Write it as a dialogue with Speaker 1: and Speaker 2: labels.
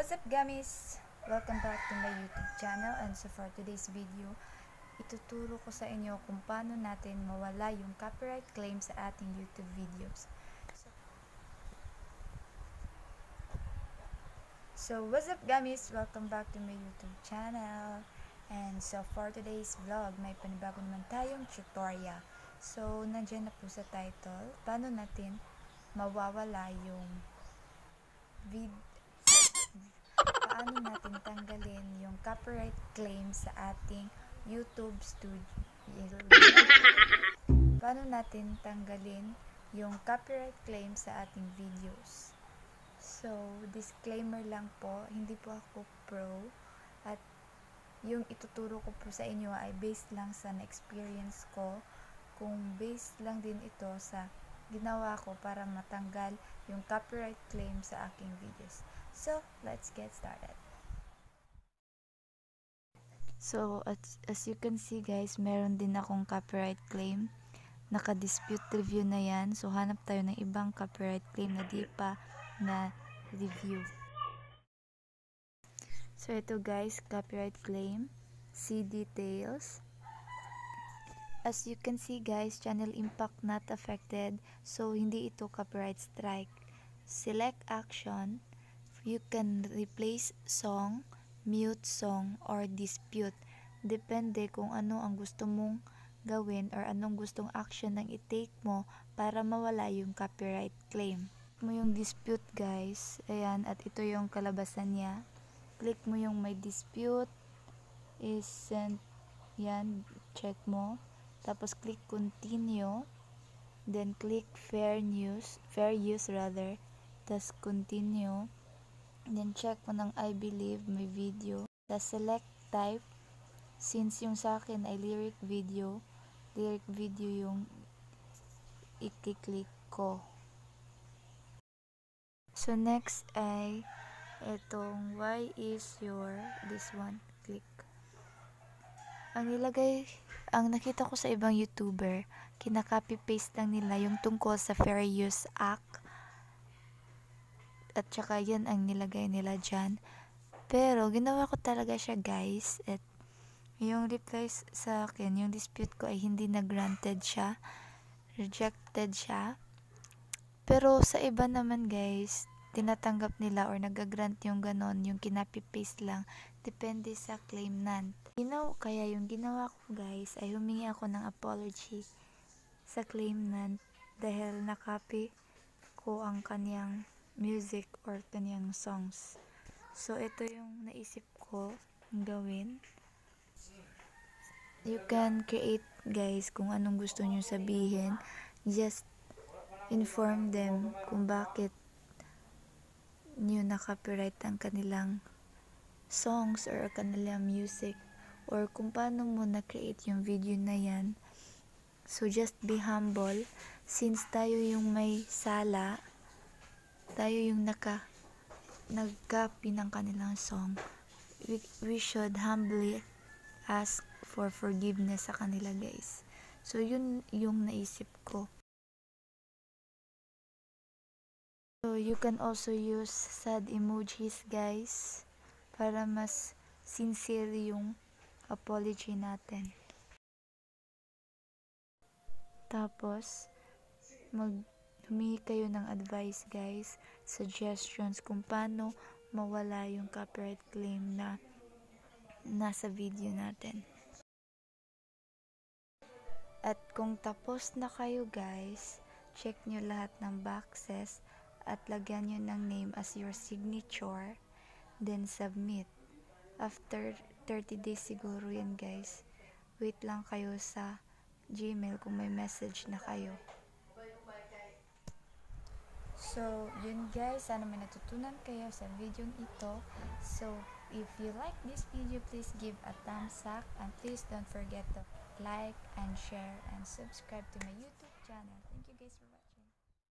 Speaker 1: what's up gummies? Welcome back to my YouTube channel and so for today's video, ituturo ko sa inyo kung paano natin mawala yung copyright claim sa ating YouTube videos. So, what's up gummies? Welcome back to my YouTube channel. And so, for today's vlog, may panibago naman tayong tutorial. So, nandiyan na po sa title, paano natin mawawala yung vid paano natin tanggalin yung copyright claim sa ating YouTube studio. paano natin tanggalin yung copyright claim sa ating videos. So, disclaimer lang po, hindi po ako pro at yung ituturo ko po sa inyo ay based lang sa na-experience ko kung based lang din ito sa ginawa ko para matanggal yung copyright claim sa aking videos. So, let's get started. So, as, as you can see guys, meron din akong copyright claim. Naka-dispute review na yan. So, hanap tayo ng ibang copyright claim na di pa na review. So, ito guys, copyright claim. See details. As you can see guys, channel impact not affected. So, hindi ito copyright strike. Select action you can replace song, mute song, or dispute. Depende kung ano ang gusto mong gawin or anong gustong action ang i-take mo para mawala yung copyright claim. mo yung dispute guys. Ayan, at ito yung kalabasan niya. Click mo yung may dispute. Is sent. Yan, check mo. Tapos click continue. Then click fair news, fair use rather. Tapos continue Then, check mo ng I believe may video. The select type. Since yung sa akin ay lyric video, lyric video yung i-click ko. So, next ay itong why is your this one click. Ang nilagay, ang nakita ko sa ibang YouTuber, kinaka-copy paste lang nila yung tungkol sa Fair Use Act at saka yan ang nilagay nila dyan. Pero, ginawa ko talaga siya guys. At yung reply sa akin, yung dispute ko ay hindi na granted siya. Rejected siya. Pero sa iba naman guys, tinatanggap nila or nagagrant yung ganon, yung kinapi-paste lang. Depende sa claimant. Ginaw, kaya yung ginawa ko guys, ay humingi ako ng apology sa claimant dahil nakopy ko ang kanyang music or kanyang songs. So, ito yung naisip ko gawin. You can create, guys, kung anong gusto nyo sabihin. Just inform them kung bakit nyo na-copyright ang kanilang songs or kanilang music or kung paano mo na-create yung video na yan. So, just be humble. Since tayo yung may sala, tayo yung naka nag-copy ng kanilang song we, we should humbly ask for forgiveness sa kanila guys so yun yung naisip ko so you can also use sad emojis guys para mas sincere yung apology natin tapos mag humingi kayo ng advice guys, suggestions kung paano mawala yung copyright claim na nasa video natin. At kung tapos na kayo guys, check nyo lahat ng boxes at lagyan nyo ng name as your signature, then submit. After 30 days siguro yan guys, wait lang kayo sa Gmail kung may message na kayo. So, yun guys, sana may natutunan kayo sa video ito. So, if you like this video, please give a thumbs up and please don't forget to like and share and subscribe to my YouTube channel. Thank you.